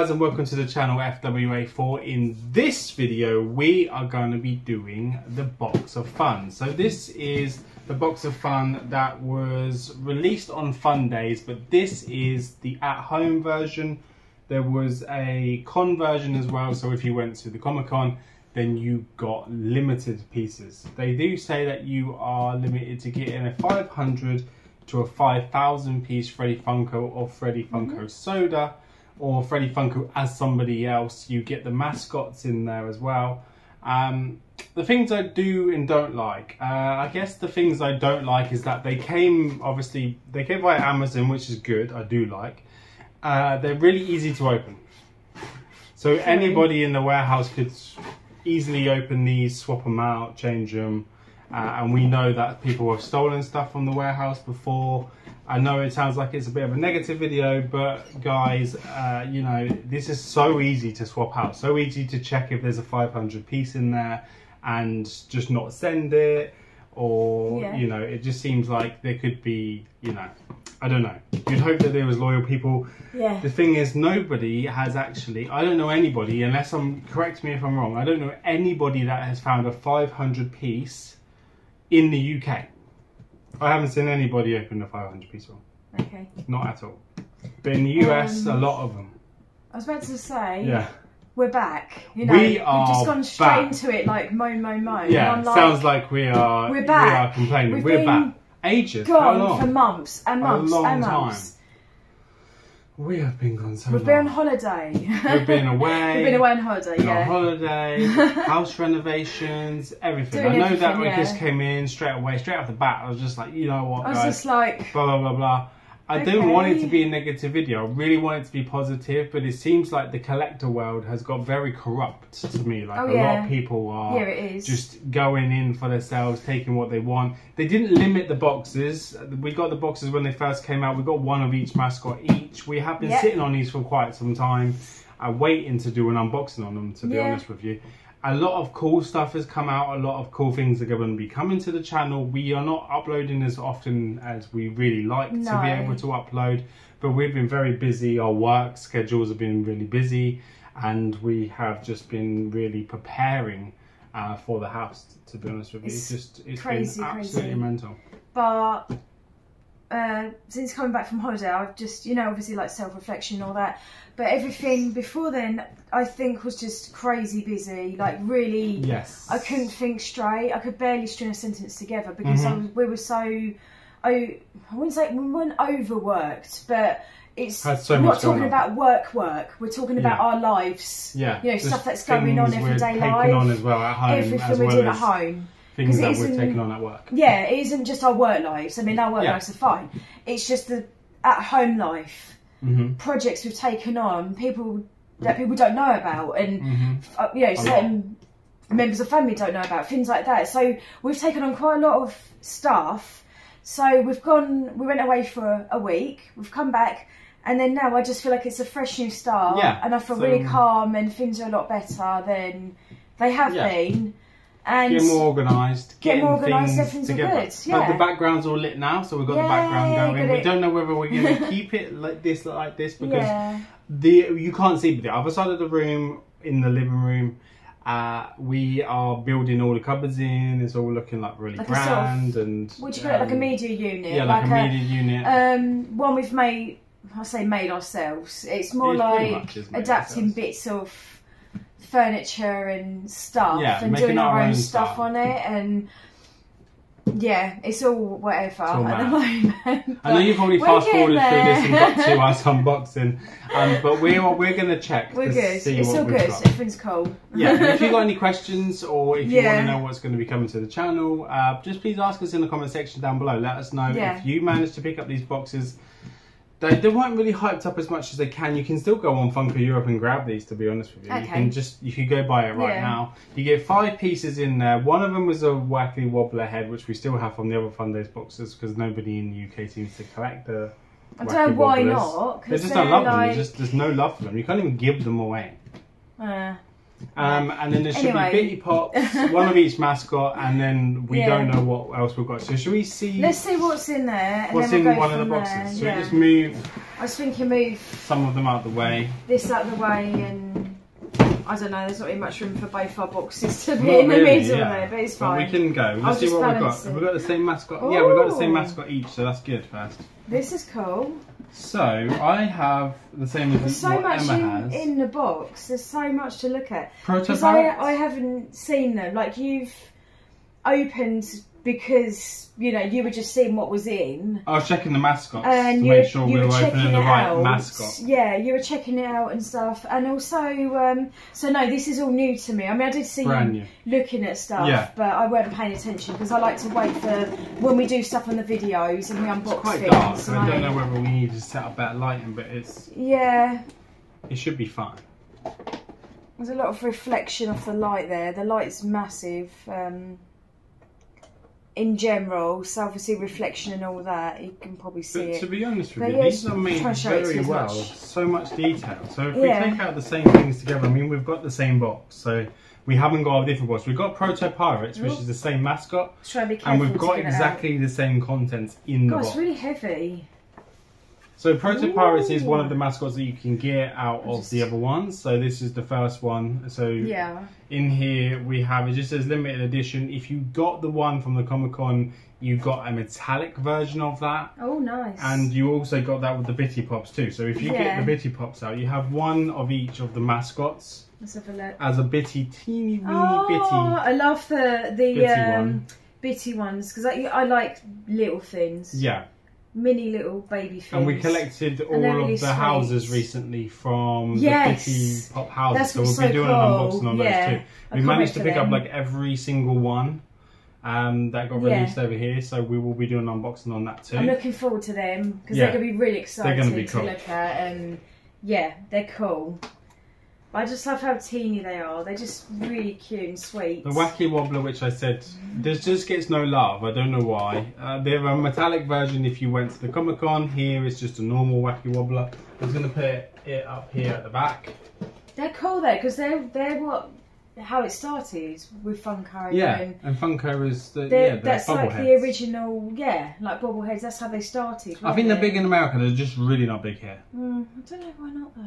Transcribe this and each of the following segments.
guys and welcome to the channel FWA4. In this video we are going to be doing the Box of Fun. So this is the Box of Fun that was released on Fundays but this is the at home version. There was a con version as well so if you went to the Comic Con then you got limited pieces. They do say that you are limited to getting a 500 to a 5,000 piece Freddy Funko or Freddy Funko mm -hmm. Soda or Freddy Funko as somebody else. You get the mascots in there as well. Um, the things I do and don't like, uh, I guess the things I don't like is that they came, obviously, they came via Amazon, which is good, I do like. Uh, they're really easy to open. So anybody in the warehouse could easily open these, swap them out, change them. Uh, and we know that people have stolen stuff from the warehouse before. I know it sounds like it's a bit of a negative video, but guys, uh, you know, this is so easy to swap out. So easy to check if there's a 500 piece in there and just not send it. Or, yeah. you know, it just seems like there could be, you know, I don't know. You'd hope that there was loyal people. Yeah. The thing is, nobody has actually, I don't know anybody, unless I'm, correct me if I'm wrong, I don't know anybody that has found a 500 piece in the UK. I haven't seen anybody open a 500 piece one. Okay. Not at all. But in the US, um, a lot of them. I was about to say. Yeah. We're back. You know, we are we've just gone straight back. into it like moan, moan, moan. Yeah, like, sounds like we are. We're back. We are complaining. We've we're back. Ages. Gone for months and months a long and months. Time. We have been gone so We've long. been on holiday. We've been away. We've been away on holiday, been yeah. On holiday, house renovations, everything. Doing I know that we yeah. just came in straight away, straight off the bat. I was just like, you know what, I was guys, just like, blah blah blah blah. I okay. don't want it to be a negative video. I really want it to be positive, but it seems like the collector world has got very corrupt to me. Like oh, a yeah. lot of people are yeah, just going in for themselves, taking what they want. They didn't limit the boxes. We got the boxes when they first came out. We got one of each mascot each. We have been yep. sitting on these for quite some time. I'm waiting to do an unboxing on them, to be yeah. honest with you a lot of cool stuff has come out. A lot of cool things are going to be coming to the channel. We are not uploading as often as we really like no. to be able to upload but we've been very busy. Our work schedules have been really busy and we have just been really preparing uh, for the house to be honest with you. It's, it's just it's crazy, been absolutely crazy. mental. But uh, since coming back from holiday, I've just, you know, obviously like self-reflection and all that. But everything before then, I think was just crazy busy. Like really, yes. I couldn't think straight. I could barely string a sentence together because mm-hmm. was, we were so, I, I wouldn't say we weren't overworked, but it's so we're not talking about work work we're talking about yeah. our lives yeah you know stuff that's going on everyday life on as well at home everything we're well doing at home things that we're taking on at work. Yeah, it isn't just our work lives. I mean, our work yeah. lives are fine. It's just the at home life mm-hmm. projects we've taken on, people that people don't know about, and mm-hmm. uh, you know, certain members of family don't know about things like that. So we've taken on quite a lot of stuff. So we've gone. We went away for a week. We've come back. And then now I just feel like it's a fresh new start, yeah, and I feel so, really calm, and things are a lot better than they have yeah. been and get more organised, get more organised, things together. Good, yeah. But the background's all lit now, so we've got yeah, the background going. We it. don't know whether we're going to keep it like this, like this, because yeah. the you can't see but the other side of the room in the living room. Uh, we are building all the cupboards in. It's all looking like really like grand sort of, and. Would you call um, it? Like a media unit. Yeah, like, like a, media unit. Um, one we've made. I say made ourselves. It's more like adapting ourselves. bits of furniture and stuff yeah, and doing our, our own, stuff on it and yeah, it's all whatever all at the moment. I know you've already fast forwarded through this and got to us unboxing, um, but we're we're gonna check. We're to good. See it's all good. Got. Everything's cool. Yeah. if you've got any questions or if you Yeah. want to know what's going to be coming to the channel, uh, just please ask us in the comment section down below. Let us know Yeah. if you managed to pick up these boxes. They, they weren't really hyped up as much as they can. You can still go on Funko Europe and grab these. To be honest with you, you can just you can go buy it right Yeah. now. You get five pieces in there. One of them was a wacky wobbler head, which we still have from the other Fun boxes because nobody in the UK seems to collect the. I don't know why wobblers. not. They Because just don't love like, them. There's just there's no love for them. You can't even give them away. uh, Um, and then there should Anyway. be Bitty Pops, one of each mascot, and then we Yeah. don't know what else we've got. So should we see Let's see what's in there. What's in we'll one of the boxes? There. Should yeah. we just move I was thinking move some of them out of the way? this out of the way and I don't know. There's not really much room for both our boxes to be Not in the really, middle yeah. there, but it's fine. we can go. Let's I'll see what we've got. Have we got the same mascot? Yeah, we've got the same mascot each, so that's good first. This is cool. So I have the same There's as so what much in, in the box. There's so much to look at. Because I, I haven't seen them. Like you've opened because you know you were just seeing what was in. I was checking the mascots And to you, make sure we were opening the right out. mascot. Yeah, you were checking it out and stuff. And also, um, so no, this is all new to me. I mean, I did see Brand you new. looking at stuff, Yeah. but I weren't paying attention because I like to wait for when we do stuff on the videos and we unbox It's quite things. dark. and I don't know whether we need to set up better lighting, but it's Yeah, it should be fine. there's a lot of reflection off the light there. The light's massive. Um, in general, so obviously reflection and all that, you can probably see But it. to be honest with But you, these are made try to show it to very well. much. So much detail. So if Yeah. we take out the same things together, I mean, we've got the same box. So we haven't got a different box. We've got Proto Pirates, which Oh. is the same mascot, and be careful. and we've got exactly the same contents in the God, box. it's really heavy. So Proto Pirates is one of the mascots that you can get out of Just- the other ones. So this is the first one. So Yeah. in here we have it just says limited edition. If you got the one from the Comic Con, you got a metallic version of that. Oh, nice. And you also got that with the Bitty Pops too. So if you Yeah. get the Bitty Pops out, you have one of each of the mascots Let's have a look. as a bitty, teeny weeny Oh, bitty. I love the the Bitty um, one. bitty ones because I, I like little things, Yeah, mini little baby things. and we collected all they're of the sweet. houses recently from Yes. the Bitty Pop houses. That's so we'll what's be doing cool. an unboxing on Yeah. those too. We managed to pick up like every single one um, that got Yeah. released over here, so we will be doing an unboxing on that too. I'm looking forward to them because Yeah. they're gonna be really exciting gonna be to cool. look at, and yeah, they're cool. I just love how teeny they are. They're just really cute and sweet. The Wacky Wobbler, which I said, this just gets no love. I don't know why. Uh, they're a metallic version if you went to the Comic Con. Here it's just a normal Wacky Wobbler. I was going to put it up here at the back. They're cool though because they're they're what how it started with Funko. Yeah, and and Funko is the yeah that's like the original. Yeah, like bobbleheads. That's how they started. I think they're big in America. They're just really not big here. Mm, I don't know why not though.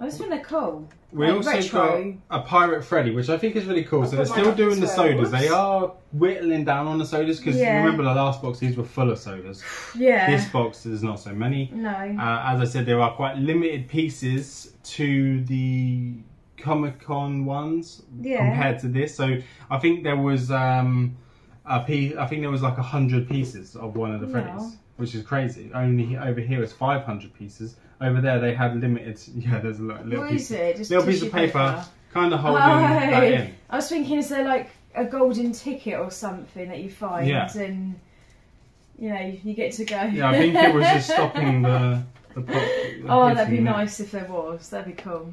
I just think they're cool. We Like also retro. got a Pirate Freddy, which I think is really cool. I'll so they're still doing the sodas. They are whittling down on the sodas because Yeah. remember the last box these were full of sodas. Yeah. This box is not so many. no. Uh, as I said, there are quite limited pieces to the Comic Con ones Yeah. compared to this. So I think there was um, a piece. I think there was like a hundred pieces of one of the No. Freddys, which is crazy. Only over here is five hundred pieces. Over there they had limited. Yeah, there's a little, little what piece, it? Little piece of paper, kind of holding that Oh. in. I was thinking, is there like a golden ticket or something that you find Yeah. and you know you get to go? Yeah, I think it was just stopping the. the pop, Oh, that'd be nice if there was. That'd be cool.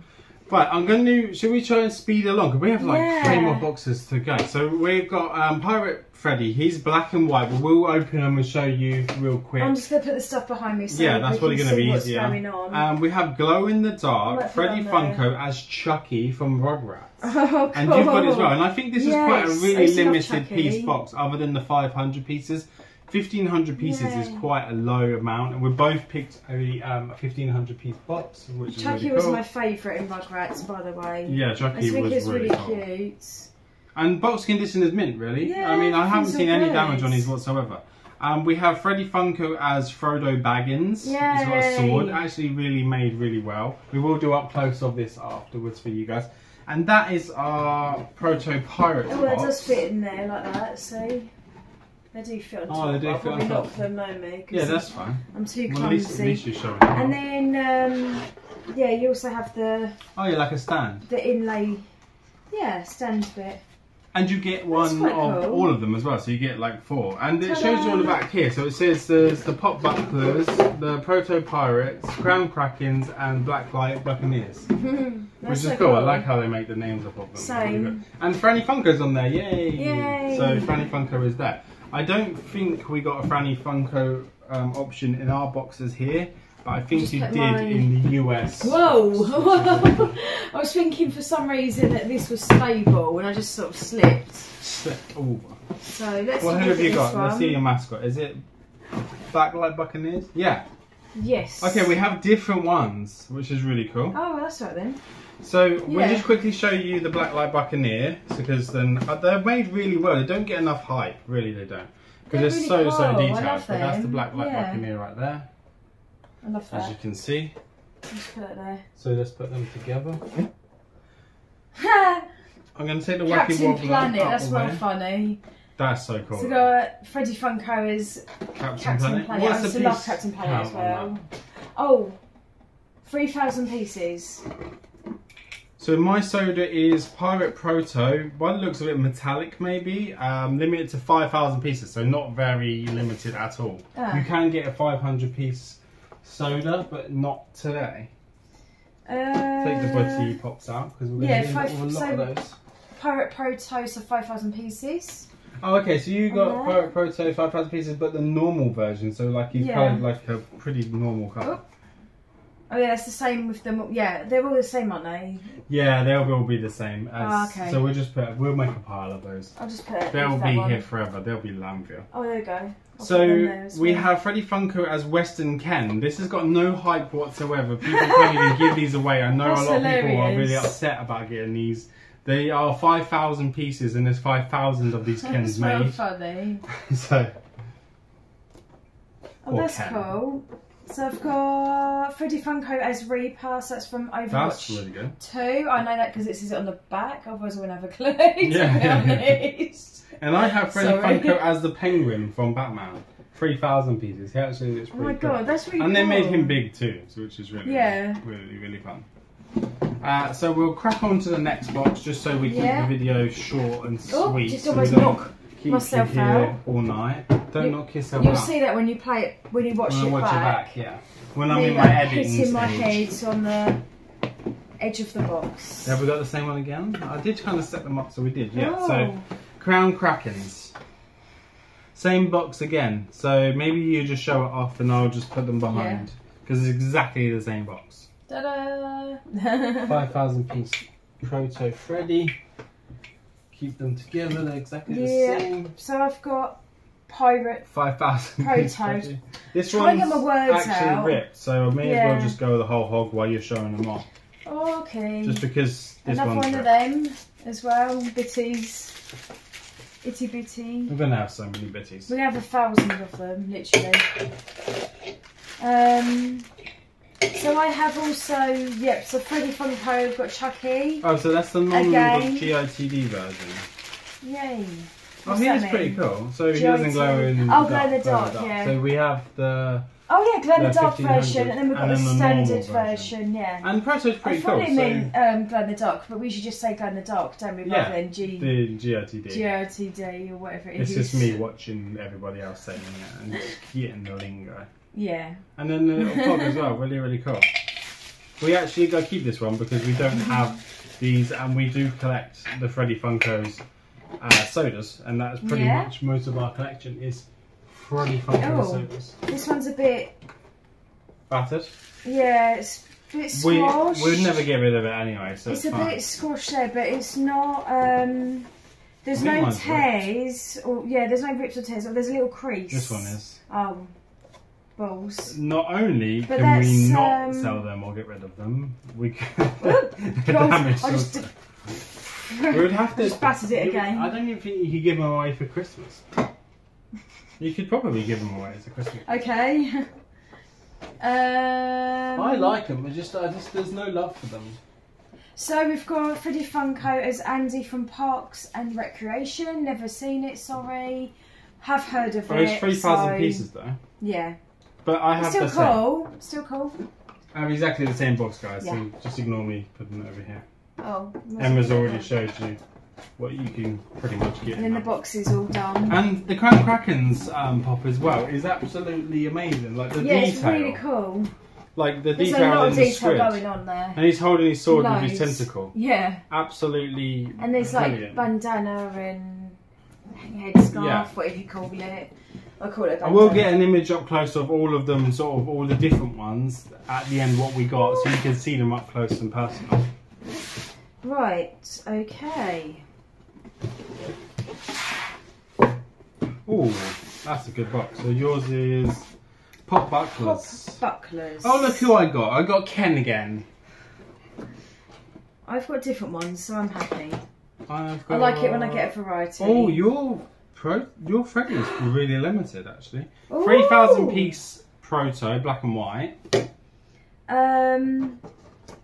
Right, I'm going to. Should we try and speed along? we have like Yeah. three more boxes to go. So we've got um, Pirate Freddy. He's black and white, but we'll open them and show you real quick. I'm just gonna put the stuff behind me so yeah, we that's can probably going to see be what's easier. going on. Um, we have Glow in the Dark, Freddy Funko as Chucky from Rugrats. oh, And you've got it as well. And I think this is quite a really to limited piece box, other than the 500 pieces. 1500 pieces is quite a low amount, and we both picked a um, 1500 piece box, which is Chucky really was cool. my favourite in Rugrats, by the way. Yeah, Chucky was it's really, really cool. cute. And box condition is mint, really. Yeah, I mean, I haven't seen any good. damage on these whatsoever. Um, we have Freddy Funko as Frodo Baggins. He's got a sword. Actually, really made really well. We will do up close of this afterwards for you guys. And that is our Proto Pirate Oh, box. does fit in there like that. See, they do on Oh, they do fit on top. no me. 'cause Yeah, that's fine. I'm too Well, at least, at clumsy. least showing And then, um, yeah, you also have the Oh, yeah, like a stand. the inlay, yeah, stand bit. And you get one of cool. all of them as well, so you get like four. And it shows you on the back here. So it says there's the Pop Bucklers, the Proto Pirates, Crown Krakens, and Blacklight Buccaneers. Which is so cool. I like how they make the names up of them. Same. And Franny Funko's on there. Yay! Yay. So Franny Funko is there. I don't think we got a Franny Funko um, option in our boxes here. but I think Just you did mine- in the US. Whoa! I was thinking for some reason that this was stable and I just sort of slipped. Slipped over. So let's Well, have who a have you got? this Let's see your mascot. Is it Blacklight Buccaneers? Yeah. Yes. Okay, we have different ones, which is really cool. Oh, that's right then. So we'll just quickly show you the Blacklight Buccaneer, because then uh, they're made really well. They don't get enough hype, really. They don't, because They're they're really so cool. so detailed. But that's the. Blacklight Yeah. Buccaneer right there, I love as you can see. Just put that there. So let's put them together. I'm going to take the wacky Captain wobbler Planet, that's well funny. That's so cool. So we got Freddy Funko as Captain, Captain Planet. Planet. What's I the used to love piece Captain Planet as well. Oh, 3,000 pieces. So my soda is Pirate Proto. By the looks of it, metallic maybe. Um, limited to 5,000 pieces, so not very limited at all. Ah. You can get a 500 piece soda, but not today. Uh, Take the Bitty Pops out because we're going yeah, to five- get a lot so- of those. Pirate Proto, so 5,000 pieces. Oh, okay. So you got And Pirate Proto 5,000 pieces, but the normal version. So like you've Yeah. coloured like a pretty normal colour. Oh yeah, it's the same with them. Yeah, they're all the same, aren't they? Yeah, they'll all be the same. As, Ah, okay. So we'll just put we'll make a pile of those. I'll just put. They'll be here forever. They'll be Lambville. Oh, there you go. I'll So we well. have Freddy Funko as Western Ken. This has got no hype whatsoever. People can't even give these away. I know That's a lot of people are really upset about getting these. They are five thousand pieces, and there's five thousand of these Kens That's made. funny. so Oh, that's cool. So I've got Freddy Funko as Reaper. So that's from Overwatch that's really good. 2. I know that because it says it on the back. Otherwise, I wouldn't have a clue. Yeah. To be honest. And I have Freddy Sorry. Funko as the Penguin from Batman. Three thousand pieces. He actually looks oh pretty Oh my cool. god, that's really And they made him big too, so which is really, Yeah. really, really fun. Uh, so we'll crack on to the next box just so we keep Yeah. the video short and Oh, sweet. just so almost knock myself out. all night. Don't You- knock yourself You'll out. see that when you play it, when you watch when it watch back. it back, yeah. When I'm in my editing hitting my head on the edge of the box. Have we got the same one again? I did kind of set them up, so we did, yeah. Oh. So Crown Krakens. Same box again. So maybe you just show it off and I'll just put them behind. Because it's exactly the same box. Ta-da! 5,000 piece Proto Freddy. Keep them together, they're exactly Yeah. the same. so I've got Pirate. 5,000 Proto. piece Freddy. This Try and one's get my words actually out. ripped, so I may as well just go with the whole hog while you're showing them off. Okay. Just because this Another one of them as well. Bitties. Itty bitty. We're going to have so many bitties. We have a thousand of them, literally. Um, so I have also, yep, so Freddy Funko, I've got Chucky. Oh, so that's the Again. non-GITD version. Yay. Oh, What's he that is pretty cool. So he doesn't glow in Oh, the glow in the dark, dark, yeah. So we have the Oh yeah, glow in the dark version, and then we've got the standard version. yeah. and Proto's I pretty cool. thought it So meant um, glow in the dark, but we should just say glow in the dark, don't we? Yeah, Rather than G the GITD. GRTD or whatever it is. it's just me watching everybody else saying it and just getting the lingo. Yeah. And then the little pog as well, really, really cool. We actually got to keep this one because we don't have these, and we do collect the Freddy Funkos uh, sodas, and that is pretty Yeah. much most of our collection is Freddy Funko Oh. sodas. This one's a bit, Battered. yeah, it's a bit We squashed. we'd never get rid of it anyway, so It's it's, a fine. bit squashed there, but it's not. um There's no tears, or yeah, there's no rips or tears. Or there's a little crease. This one is. Oh, balls. Not only But can we not um, sell them or get rid of them, we can Balls. damage. I just, We would have to. just battered it again. I don't even think you could give them away for Christmas. You could probably give them away as a Christmas. Okay. Um, I like them, but just I just there's no love for them. So we've got Freddy Funko as Andy from Parks and Recreation. Never seen it, sorry. Have heard of Oh, it. it's three thousand so- pieces though. Yeah. But I have Still the same. Still cool. I have exactly the same box, guys. Yeah. So just ignore me putting it over here. Oh. Emma's already showed you what you can pretty much get. And then the box is all done. And the Crown Kraken's um, pop as well is absolutely amazing. Like the yeah, it's detail, really cool. like the There's a detail lot in of detail squid, going on there. and he's holding his sword with his tentacle. Yeah. Absolutely And there's like bandana and headscarf, Yeah. whatever you call it. I call it. I will get an image up close of all of them, sort of all the different ones at the end, what we got, so you can see them up close and personal. Right. Okay. Oh, that's a good box. So yours is Pop Bucklers. Pop bucklers. Oh, look who I got. I got Ken again. I've got different ones, so I'm happy. I've I like it when I get a variety. Oh, your pro, your Freddy is really limited actually. Ooh. Three thousand piece proto, black and white. Um,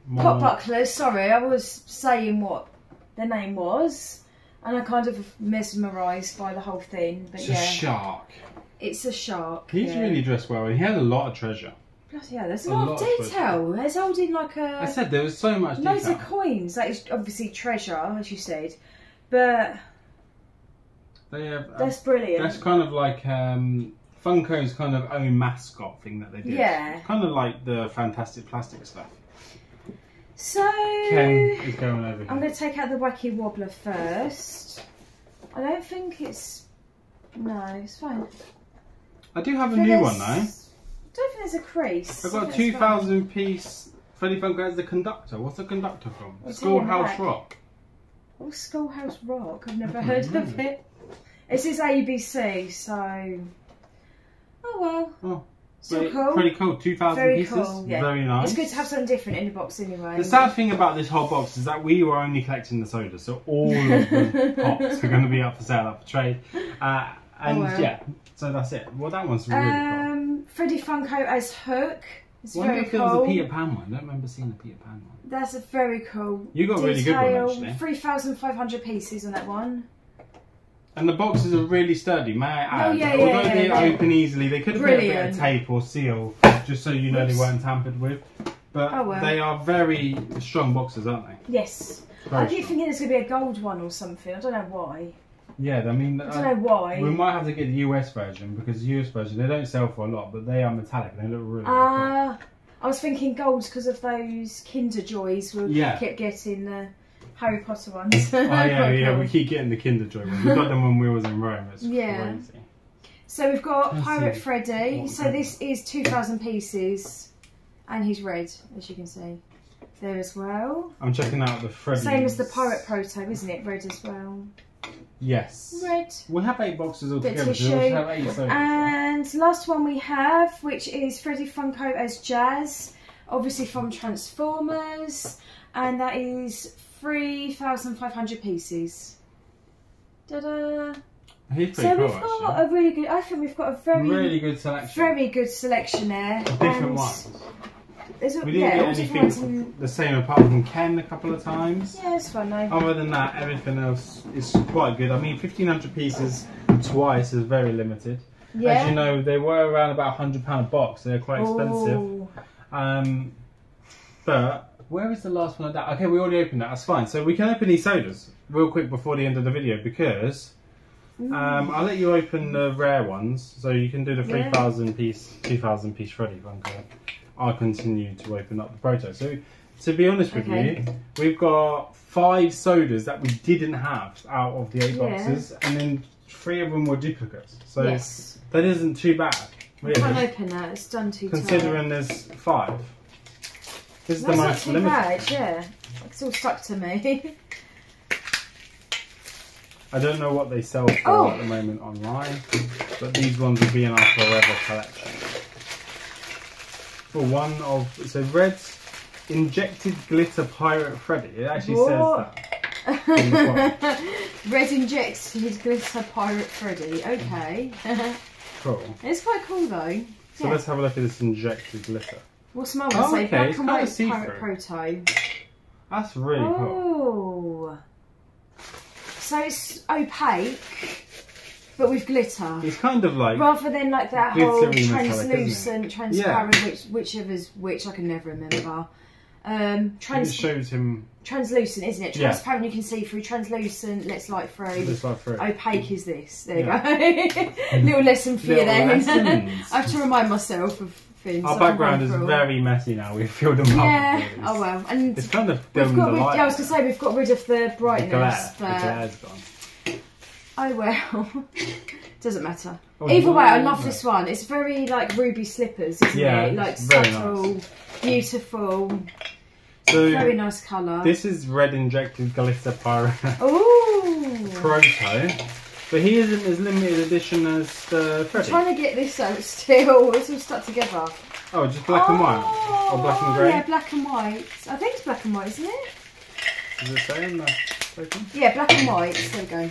More- pop bucklers. Sorry, I was saying what the name was, and I kind of mesmerised by the whole thing. But It's yeah, a shark. it's a shark. He's yeah. really dressed well, and he had a lot of treasure. Bloody hell, there's a, a lot, lot of of detail. There's holding like a. I said there was so much loads detail. of coins. That is obviously treasure, as you said, but They have. that's brilliant. that's kind of like um, Funko's kind of own mascot thing that they did. Yeah. Kind of like the Fantastik Plastik stuff. so Ken is going over here. I'm going to take out the wacky wobbler first. I don't think it's no, it's fine. I do have a new one though. I don't think there's a crease. I've got a think it's fine. 2,000 piece Freddy Funko as the conductor. What's the conductor from? What's it in the Schoolhouse? Rock. Oh, Schoolhouse Rock. I've never heard of it. This is ABC, so. Oh well. Oh, Still pretty, cool. pretty cool. 2,000 Very pieces. cool, yeah. Very nice. It's good to have something different in the box anyway. The sad thing about this whole box is that we were only collecting the soda, so all of the pops are going to be up for sale, up for trade. Uh, and Oh, well. yeah, so that's it. Well, that one's really cool. Um, Freddy Funko as Hook. It's wonder very if there was cool. a Peter Pan one. I don't remember seeing a Peter Pan one. That's a very cool. You got a really good one, actually. 3,500 pieces on that one. And the boxes are really sturdy, may I add? Oh, yeah, Although yeah, they yeah, open easily, they could have put a bit of Brilliant. tape or seal just so you know Oops. they weren't tampered with. But Oh, well. they are very strong boxes, aren't they? Yes. Very I keep strong. thinking there's going to be a gold one or something. I don't know why. Yeah, I mean, I uh, don't know why. we might have to get the US version because the US version they don't sell for a lot, but they are metallic. They look really, really cool. Ah, I was thinking golds because of those Kinder Joys we Yeah. kept getting the Harry Potter ones. Oh yeah, yeah. cool. We keep getting the Kinder Joy ones. We got them when we was in Rome. It's Yeah. crazy. So we've got Let's Pirate see. Freddy. What So Freddy? this is 2,000 pieces, and he's red, as you can see. There as well. I'm checking out the Freddy. Same as the Pirate Proto, isn't it? Red as well. Yes. Red. We have eight boxes Bit altogether. So we tissue. eight sodas. And last one we have, which is Freddy Funko as Jazz, obviously from Transformers, and that is 3,500 pieces. Ta-da! He's pretty So cool, we've got actually. a really good, I think we've got a very, really good selection. very good selection there. different and ones. There's a, We didn't yeah, all get anything and- the same apart from Ken a couple of times. Yeah, it's fun though. Other than that, everything else is quite good. I mean, 1500 pieces twice is very limited. yeah. As you know, they were around about £100 a box. So they're quite expensive. Ooh. Um, but where is the last one of that? Okay, we already opened that. That's fine. So we can open these sodas real quick before the end of the video because um, I'll let you open the rare ones. So you can do the Yeah. 3,000 piece, 2,000 piece Freddy Funko. I'll continue to open up the proto. So to be honest with Okay. you, we've got five sodas that we didn't have out of the eight Yeah. boxes, and then three of them were duplicates. So yes. that isn't too bad, I can't open that. It's done too tight. considering there's five. This is That's the not most too limited. bad, yeah. It's all stuck to me. I don't know what they sell for Oh. at the moment online, but these ones will be in our forever collection. For one of so red injected glitter pirate Freddy. It actually What? says that. Red injects his glitter pirate Freddy. Okay. Cool. it's quite cool though. So Yeah. let's have a look at this injected glitter. What's my one Oh, say? okay, Black it's and white pirate proto. That's really cool. Oh. So it's opaque, but with glitter. It's kind of like Rather than like that whole Glittery metallic, isn't translucent, transparent, which, whichever's which I can never remember. Um, it shows him translucent, isn't it? Yeah. Transparent, you can see through. Translucent, let's light through. just like through. Opaque is this. There you go. Little lesson for you Little then. I have to remind myself of things. Our I've background is very messy now. We've filled them up. Yeah. Oh well, and It's kind of we've dimmed got. the light. yeah, I was gonna say we've got rid of the glare. brightness, The but glare's gone. Oh well. Doesn't matter. Oh, Either way, I love this one. It's very like ruby slippers, isn't Yeah, it? Like it's very subtle, beautiful, So very nice colour. this is red injected glitter pirate Ooh. proto, but he isn't as limited edition as the Freddy. Trying to get this out still. It's all stuck together. Oh, just black and white or black and Oh, grey. Yeah, black and white. I think it's black and white, isn't it? Does it say on the uh, token? Yeah, black and white. There we go.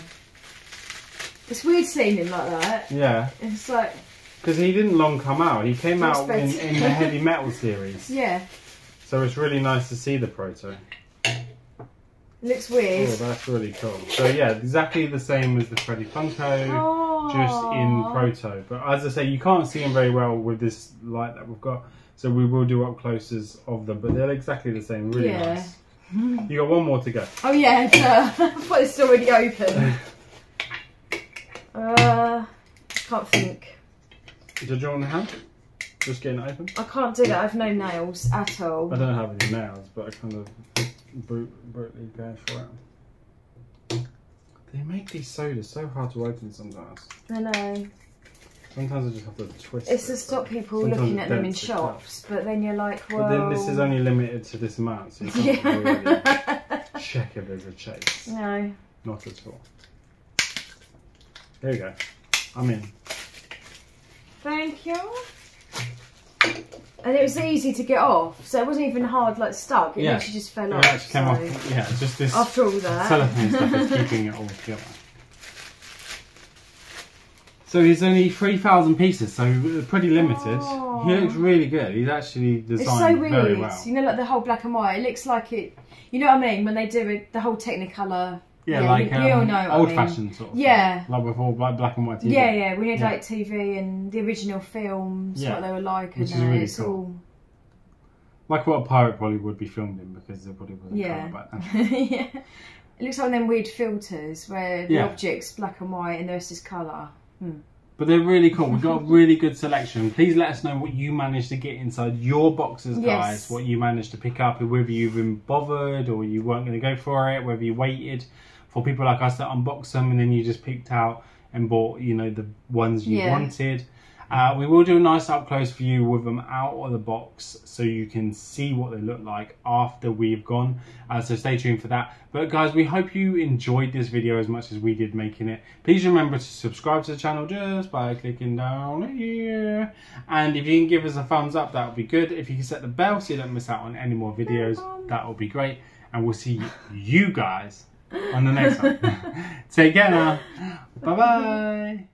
It's weird seeing him like that. Yeah, It's like, because he didn't long come out. He came out in, in the heavy metal series, yeah, so it's really nice to see the proto. Looks Oh, weird. that's really cool. So yeah, exactly the same as the Freddy Funko. Oh. just in proto. But as I say, you can't see them very well with this light that we've got. So we will do up closes of them, but they're exactly the same. Really Yeah. nice. You got one more to go. Oh yeah, duh. I thought it's already open. Uh, can't think. Did you want to have? Just getting it open. I can't do that. I've no nails at all. I don't have any nails, but I kind of go for. They make these sodas so hard to open sometimes. I know. Sometimes I just have to twist. It's it, to stop people looking at them in shops, but then you're like, well. But then this is only limited to this amount, so you can't really Yeah. check if there's a chase. no. Not at all. There you go. I'm in. Thank you. And it was easy to get off, so it wasn't even hard, like stuck. It Yeah. literally just fell It off. came so- off. Yeah, just this After all that. cellophane stuff is keeping it all together. So he's only 3,000 pieces, so pretty limited. Oh. He looks really good. He's actually It's designed so very weird. well. You know, like the whole black and white. It looks like it. You know what I mean? When they do it, the whole Technicolor. Yeah, Yeah, like you- you all um, know what I old mean. fashioned sort of. Yeah. Thing. Like before, like black and white TV. Yeah, yeah. We need Yeah. like TV and the original films, Yeah. what they were like, Which and is really it's cool. all Like what a pirate probably would be filmed in because there probably wasn't yeah. colour back then. yeah. It looks like them weird filters where the object's black and white and the rest is colour. But they're really cool. We've got a really good selection. Please let us know what you managed to get inside your boxes, guys. Yes. What you managed to pick up, whether you've been bothered or you weren't going to go for it, whether you waited for people like us that unbox them and then you just picked out and bought, you know, the ones you Yeah. wanted. Uh, we will do a nice up close view with them out of the box so you can see what they look like after we've gone. Uh, so stay tuned for that. But guys, we hope you enjoyed this video as much as we did making it. Please remember to subscribe to the channel just by clicking down here. And if you can give us a thumbs up, that would be good. If you can set the bell so you don't miss out on any more videos, that would be great. And we'll see you guys on the next one. Take care now. Bye bye.